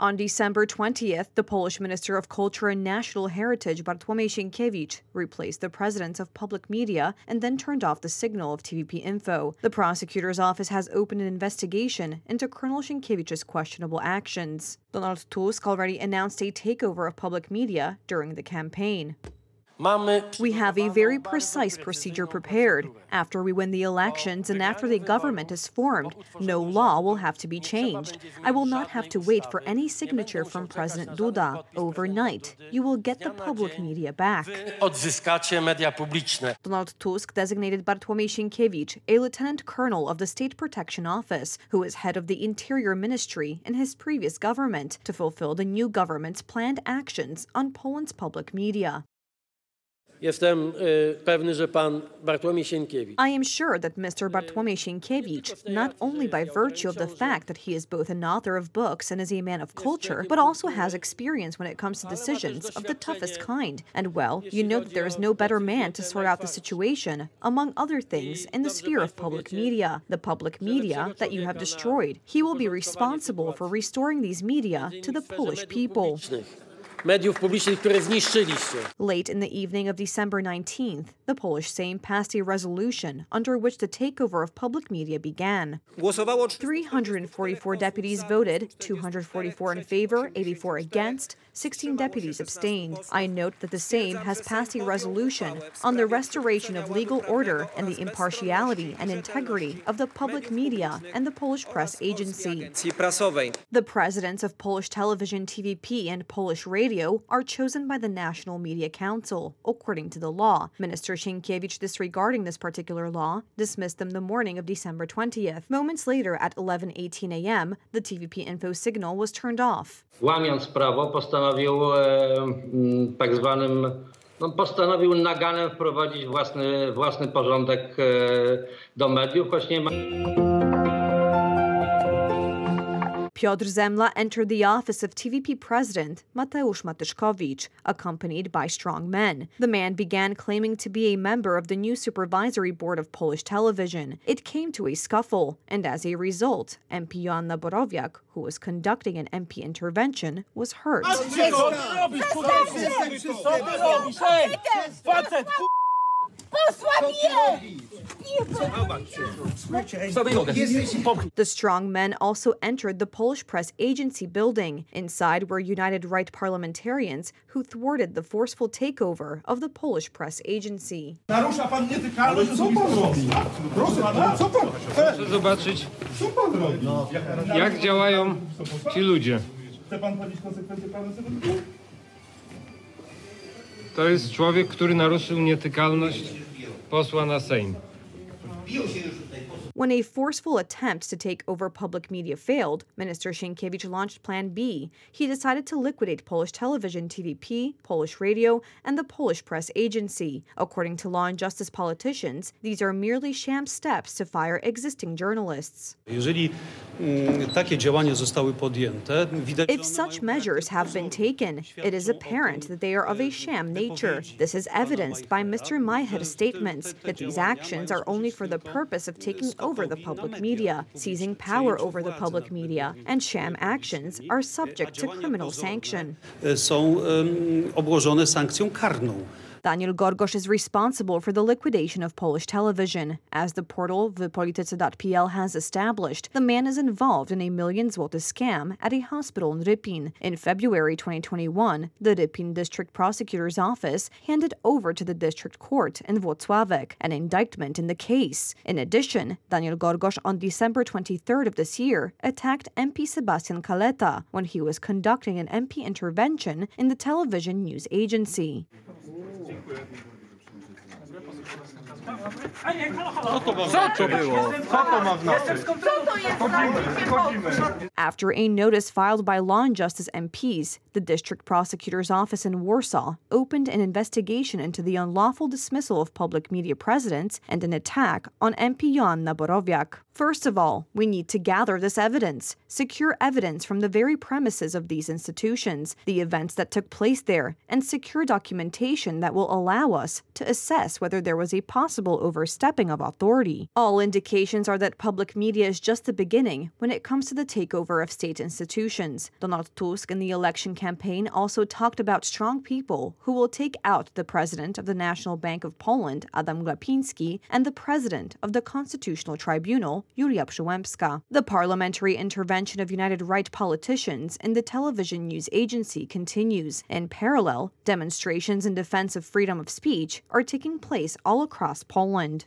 On December 20th, the Polish Minister of Culture and National Heritage, Bartłomiej Sienkiewicz, replaced the president of public media and then turned off the signal of TVP Info. The prosecutor's office has opened an investigation into Colonel Sienkiewicz's questionable actions. Donald Tusk already announced a takeover of public media during the campaign. We have a very precise procedure prepared. After we win the elections and after the government is formed, no law will have to be changed. I will not have to wait for any signature from President Duda. Overnight, you will get the public media back. Donald Tusk designated Bartłomiej Sienkiewicz a lieutenant colonel of the State Protection Office, who is head of the Interior Ministry in his previous government, to fulfill the new government's planned actions on Poland's public media. I am sure that Mr. Bartłomiej Sienkiewicz, not only by virtue of the fact that he is both an author of books and is a man of culture, but also has experience when it comes to decisions of the toughest kind. And well, you know that there is no better man to sort out the situation, among other things, in the sphere of public media. The public media that you have destroyed. He will be responsible for restoring these media to the Polish people. Mediów publicznych, które zniszczyliście. Late in the evening of December 19th, the Polish Sejm passed a resolution under which the takeover of public media began. 344 deputies voted, 244 in favor, 84 against, 16 deputies abstained. I note that the Sejm has passed a resolution on the restoration of legal order and the impartiality and integrity of the public media and the Polish press agency. The presidents of Polish television, TVP, and Polish radio are chosen by the National Media Council, according to the law. Minister Sienkiewicz, disregarding this particular law, dismissed them the morning of December 20th. Moments later, at 11:18 a.m., the TVP info signal was turned off. Prawo, postanowił no, postanowił naganem wprowadzić własny, własny porządek e, do mediów, choć nie ma. Piotr Zemla entered the office of TVP president Mateusz Matyszkowicz, accompanied by strong men. The man began claiming to be a member of the new supervisory board of Polish television. It came to a scuffle, and as a result, MP Joanna Borowiak, who was conducting an MP intervention, was hurt. The strong men also entered the Polish press agency building, inside were United Right parliamentarians who thwarted the forceful takeover of the Polish press agency. Narusza pan nietykalność. Co pan robi? Proszę pana, co pan? Proszę zobaczyć, Co pan robi? jak działają ci ludzie. Chce pan ponieść konsekwencje prawne tego tytułu? To jest człowiek, który naruszył nietykalność posła na Sejm. 有些 When a forceful attempt to take over public media failed, Minister Sienkiewicz launched Plan B. He decided to liquidate Polish television, TVP, Polish radio, and the Polish press agency. According to law and justice politicians, these are merely sham steps to fire existing journalists. Mm, takie działania zostały podjęte, widać, If such measures have been taken, it is apparent that they are of a sham nature. This is evidenced by Mr. Majher's statements that these actions are only for the purpose of taking over the public media, seizing power over the public media, and sham actions are subject to criminal sanction. są obłożone sankcją karną. Daniel Gorgosz is responsible for the liquidation of Polish television. As the portal wPolityce.pl has established, the man is involved in a million zloty scam at a hospital in Rypin. In February 2021, the Rypin District Prosecutor's Office handed over to the District Court in Włocławek an indictment in the case. In addition, Daniel Gorgosz on December 23rd of this year attacked MP Sebastian Kaleta when he was conducting an MP intervention in the television news agency. After a notice filed by Law and Justice MPs, the district prosecutor's office in Warsaw opened an investigation into the unlawful dismissal of public media presidents and an attack on MP Joanna Borowiak. First of all, we need to gather this evidence, secure evidence from the very premises of these institutions, the events that took place there, and secure documentation that will allow us to assess whether there was a possible overstepping of authority. All indications are that public media is just the beginning when it comes to the takeover of state institutions. Donald Tusk in the election campaign also talked about strong people who will take out the president of the National Bank of Poland, Adam Glapiński, and the president of the Constitutional Tribunal, Julia Przyłębska. The parliamentary intervention of United Right politicians in the television news agency continues. In parallel, demonstrations in defense of freedom of speech are taking place all across Poland.